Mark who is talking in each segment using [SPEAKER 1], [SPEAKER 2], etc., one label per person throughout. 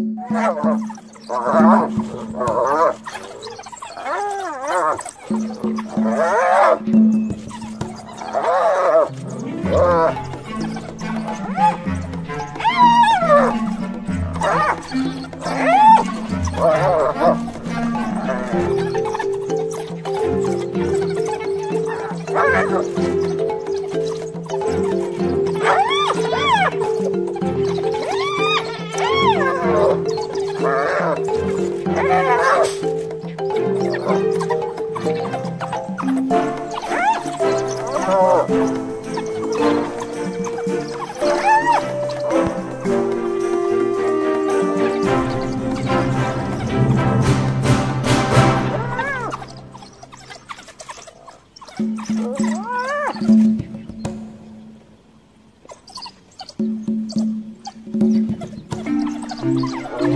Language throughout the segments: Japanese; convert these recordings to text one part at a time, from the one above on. [SPEAKER 1] Ah!
[SPEAKER 2] Oh,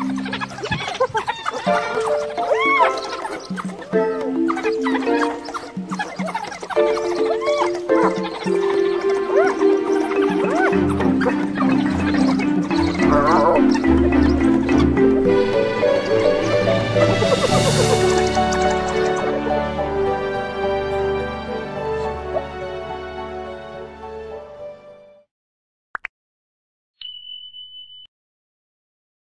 [SPEAKER 3] ハハハハ